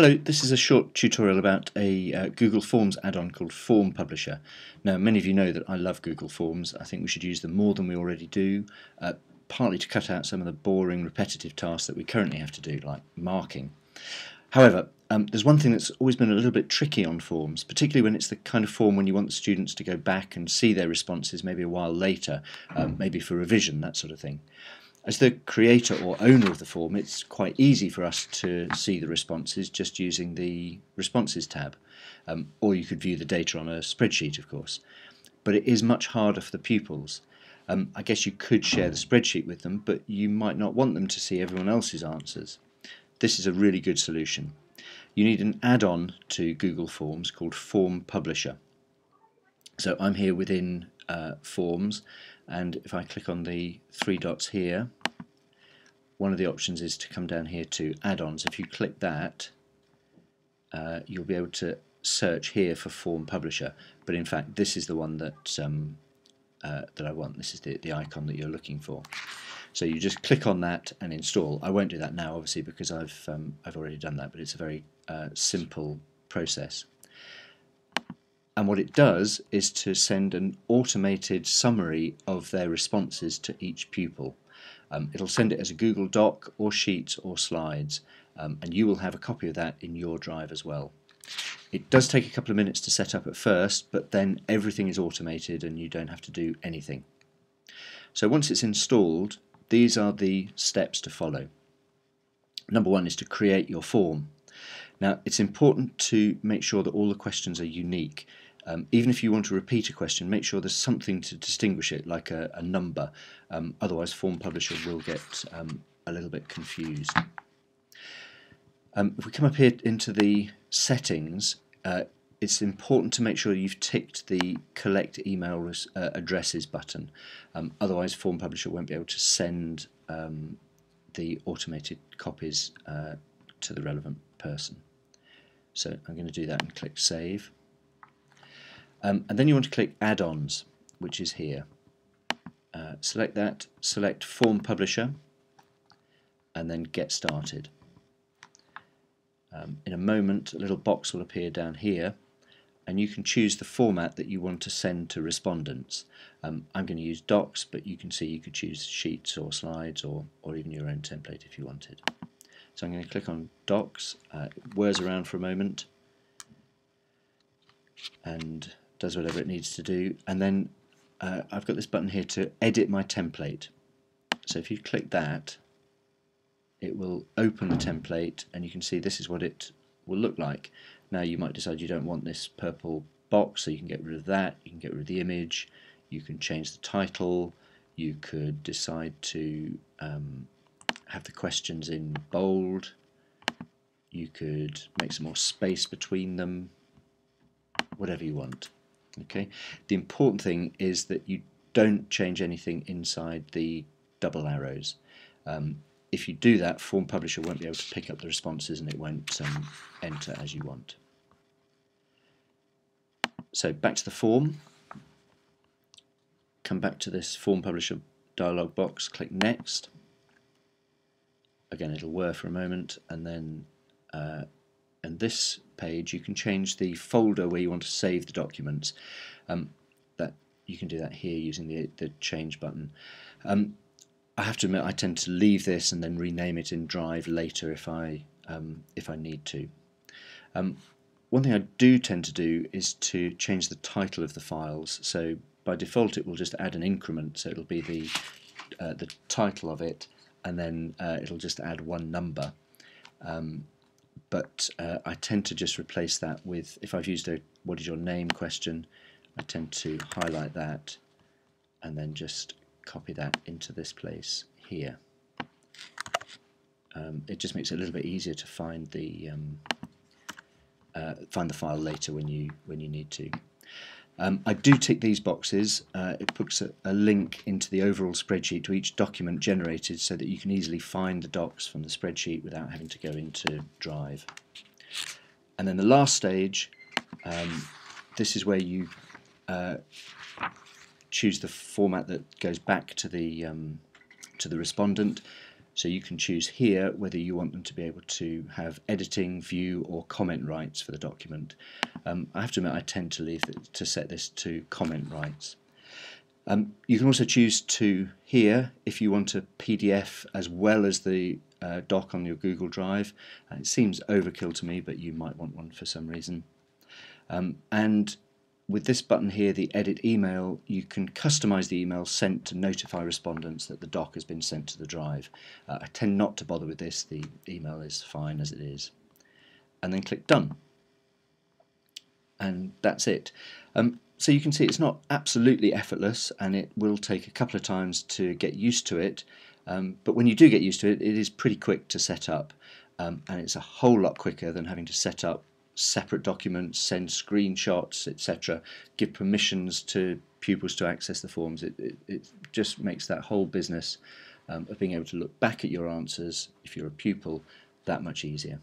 Hello, this is a short tutorial about a uh, Google Forms add-on called Form Publisher. Now, many of you know that I love Google Forms. I think we should use them more than we already do, uh, partly to cut out some of the boring, repetitive tasks that we currently have to do, like marking. However, um, there's one thing that's always been a little bit tricky on forms, particularly when it's the kind of form when you want the students to go back and see their responses maybe a while later, um, maybe for revision, that sort of thing. As the creator or owner of the form, it's quite easy for us to see the responses just using the Responses tab. Um, or you could view the data on a spreadsheet, of course. But it is much harder for the pupils. Um, I guess you could share the spreadsheet with them, but you might not want them to see everyone else's answers. This is a really good solution. You need an add-on to Google Forms called Form Publisher. So I'm here within uh, Forms, and if I click on the three dots here, one of the options is to come down here to add-ons. If you click that, uh, you'll be able to search here for Form Publisher, but in fact this is the one that um, uh, that I want. This is the, the icon that you're looking for. So you just click on that and install. I won't do that now, obviously, because I've um, I've already done that, but it's a very uh, simple process. And what it does is to send an automated summary of their responses to each pupil. Um, it'll send it as a Google Doc or Sheets or Slides um, and you will have a copy of that in your drive as well. It does take a couple of minutes to set up at first but then everything is automated and you don't have to do anything. So once it's installed these are the steps to follow. Number one is to create your form. Now it's important to make sure that all the questions are unique um, even if you want to repeat a question, make sure there's something to distinguish it, like a, a number. Um, otherwise, Form Publisher will get um, a little bit confused. Um, if we come up here into the settings, uh, it's important to make sure you've ticked the collect email uh, addresses button. Um, otherwise, Form Publisher won't be able to send um, the automated copies uh, to the relevant person. So I'm going to do that and click Save. Um, and then you want to click add-ons, which is here. Uh, select that, select Form Publisher, and then Get Started. Um, in a moment, a little box will appear down here, and you can choose the format that you want to send to respondents. Um, I'm going to use docs, but you can see you could choose sheets or slides or, or even your own template if you wanted. So I'm going to click on docs, uh, whirs around for a moment, and does whatever it needs to do. And then uh, I've got this button here to edit my template. So if you click that it will open the template and you can see this is what it will look like. Now you might decide you don't want this purple box so you can get rid of that. You can get rid of the image. You can change the title. You could decide to um, have the questions in bold. You could make some more space between them. Whatever you want Okay, the important thing is that you don't change anything inside the double arrows. Um, if you do that, Form Publisher won't be able to pick up the responses and it won't um, enter as you want. So back to the form. Come back to this Form Publisher dialog box, click Next. Again, it'll whir for a moment and then uh, and this page you can change the folder where you want to save the documents. Um, that you can do that here using the, the change button. Um, I have to admit I tend to leave this and then rename it in Drive later if I um, if I need to. Um, one thing I do tend to do is to change the title of the files. So by default it will just add an increment. So it'll be the uh, the title of it and then uh, it'll just add one number. Um, but uh, I tend to just replace that with, if I've used a what is your name question, I tend to highlight that and then just copy that into this place here. Um, it just makes it a little bit easier to find the um, uh, find the file later when you when you need to. Um, I do tick these boxes. Uh, it puts a, a, link into the overall spreadsheet to each document generated so that you can easily find the docs from the spreadsheet without having to go into Drive. And then the last stage, um, this is where you uh, choose the format that goes back to the um, to the respondent. So you can choose here whether you want them to be able to have editing, view or comment rights for the document. Um, I have to admit I tend to leave it, to set this to comment rights. Um, you can also choose to here if you want a PDF as well as the uh, doc on your Google Drive. Uh, it seems overkill to me, but you might want one for some reason. Um, and with this button here, the edit email, you can customize the email sent to notify respondents that the doc has been sent to the drive. Uh, I tend not to bother with this, the email is fine as it is. And then click done. And that's it. Um, so you can see it's not absolutely effortless and it will take a couple of times to get used to it um, but when you do get used to it it is pretty quick to set up um, and it's a whole lot quicker than having to set up separate documents, send screenshots, etc., give permissions to pupils to access the forms. It, it, it just makes that whole business um, of being able to look back at your answers if you're a pupil that much easier.